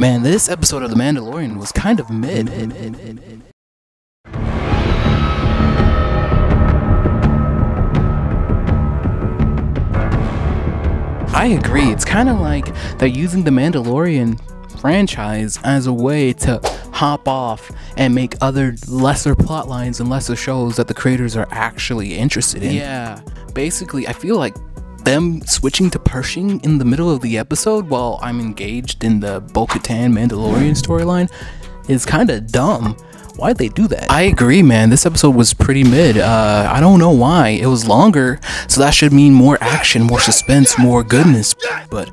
Man, this episode of The Mandalorian was kind of mid. I agree. It's kind of like they're using the Mandalorian franchise as a way to hop off and make other lesser plot lines and lesser shows that the creators are actually interested in. Yeah, basically, I feel like them switching to Pershing in the middle of the episode while I'm engaged in the Bo Katan Mandalorian storyline is kind of dumb. Why'd they do that? I agree, man. This episode was pretty mid. Uh, I don't know why. It was longer, so that should mean more action, more suspense, more goodness. But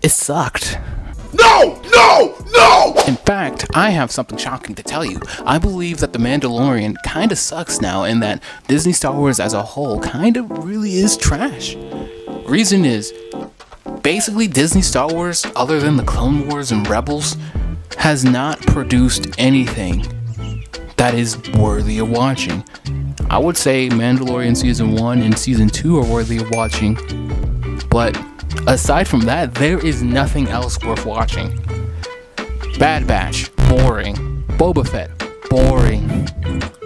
it sucked. No! No! No! In fact, I have something shocking to tell you. I believe that The Mandalorian kind of sucks now, and that Disney Star Wars as a whole kind of really is trash. Reason is, basically, Disney Star Wars, other than the Clone Wars and Rebels, has not produced anything that is worthy of watching. I would say Mandalorian Season 1 and Season 2 are worthy of watching, but aside from that, there is nothing else worth watching. Bad Batch, boring. Boba Fett, boring.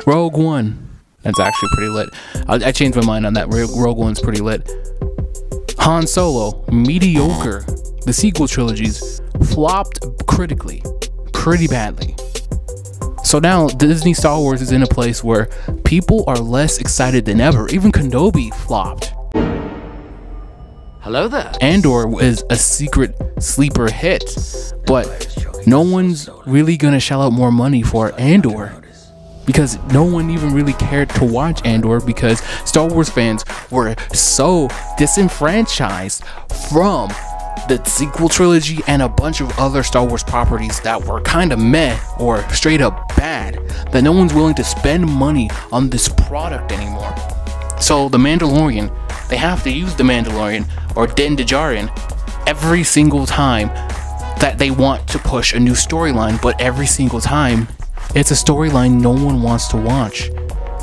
Rogue One, that's actually pretty lit. I, I changed my mind on that. Rogue One's pretty lit. Han Solo, mediocre. The sequel trilogies flopped critically, pretty badly. So now Disney Star Wars is in a place where people are less excited than ever. Even Kenobi flopped. Hello there. Andor is a secret sleeper hit, but no one's really gonna shell out more money for Andor because no one even really cared to watch Andor because Star Wars fans were so disenfranchised from the sequel trilogy and a bunch of other Star Wars properties that were kind of meh or straight up bad that no one's willing to spend money on this product anymore. So the Mandalorian, they have to use the Mandalorian or Din Djarin every single time that they want to push a new storyline, but every single time it's a storyline no one wants to watch.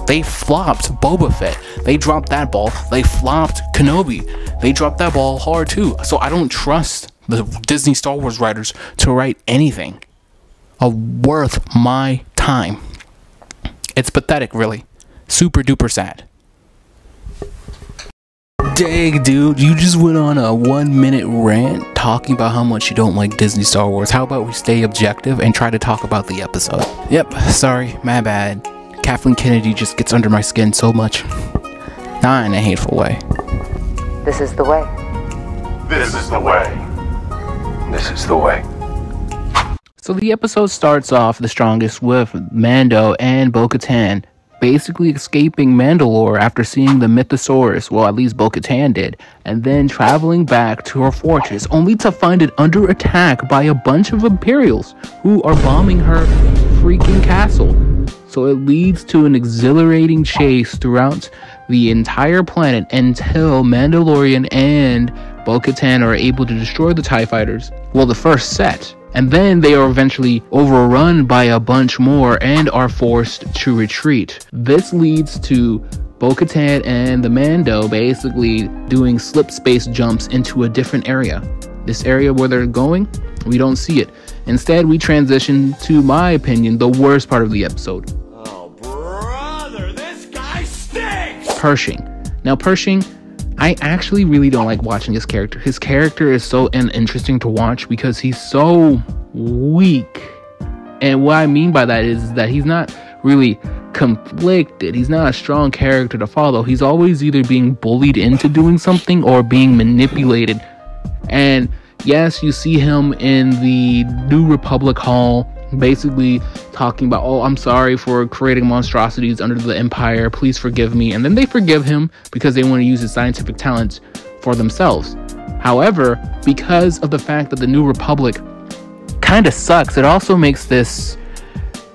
They flopped Boba Fett. They dropped that ball. They flopped Kenobi. They dropped that ball hard too. So I don't trust the Disney Star Wars writers to write anything worth my time. It's pathetic, really. Super duper sad. Dang, dude, you just went on a one minute rant talking about how much you don't like Disney Star Wars. How about we stay objective and try to talk about the episode? Yep, sorry, my bad. Kathleen Kennedy just gets under my skin so much. Not in a hateful way. This is the way. This is the way. This is the way. So the episode starts off the strongest with Mando and Bo Katan basically escaping Mandalore after seeing the Mythosaurus, well, at least Bo Katan did, and then traveling back to her fortress, only to find it under attack by a bunch of Imperials who are bombing her freaking castle. So it leads to an exhilarating chase throughout the entire planet until Mandalorian and Bo Katan are able to destroy the TIE fighters. Well, the first set and then they are eventually overrun by a bunch more and are forced to retreat. This leads to Bo Katan and the Mando basically doing slip space jumps into a different area. This area where they're going, we don't see it. Instead, we transition to my opinion, the worst part of the episode. Oh, brother, this guy stinks! Pershing. Now, Pershing I actually really don't like watching his character. His character is so uninteresting to watch because he's so weak. And what I mean by that is that he's not really conflicted. He's not a strong character to follow. He's always either being bullied into doing something or being manipulated. And yes, you see him in the New Republic Hall basically talking about, oh, I'm sorry for creating monstrosities under the Empire. Please forgive me. And then they forgive him because they want to use his scientific talents for themselves. However, because of the fact that the New Republic kind of sucks, it also makes this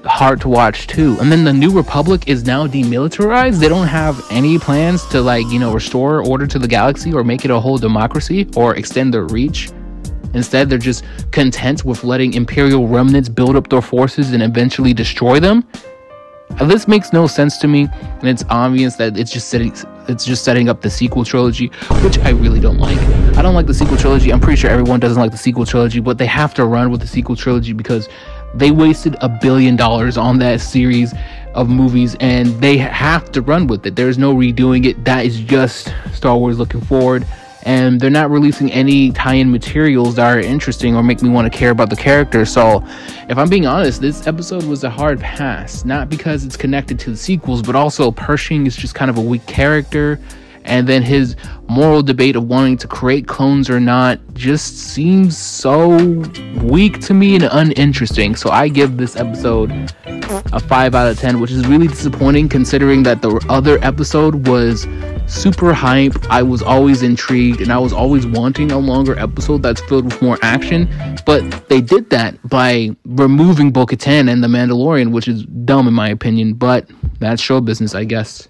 hard to watch too. And then the New Republic is now demilitarized. They don't have any plans to like, you know, restore order to the galaxy or make it a whole democracy or extend their reach. Instead, they're just content with letting Imperial remnants build up their forces and eventually destroy them. this makes no sense to me, and it's obvious that it's just setting it's just setting up the sequel trilogy, which I really don't like. I don't like the sequel trilogy. I'm pretty sure everyone doesn't like the sequel trilogy, but they have to run with the sequel trilogy because they wasted a billion dollars on that series of movies and they have to run with it. There's no redoing it. That is just Star Wars looking forward. And they're not releasing any tie in materials that are interesting or make me want to care about the character. So, if I'm being honest, this episode was a hard pass. Not because it's connected to the sequels, but also Pershing is just kind of a weak character and then his moral debate of wanting to create clones or not just seems so weak to me and uninteresting. So I give this episode a 5 out of 10, which is really disappointing considering that the other episode was super hype. I was always intrigued and I was always wanting a longer episode that's filled with more action. But they did that by removing Bo Katan and The Mandalorian, which is dumb in my opinion, but that's show business, I guess.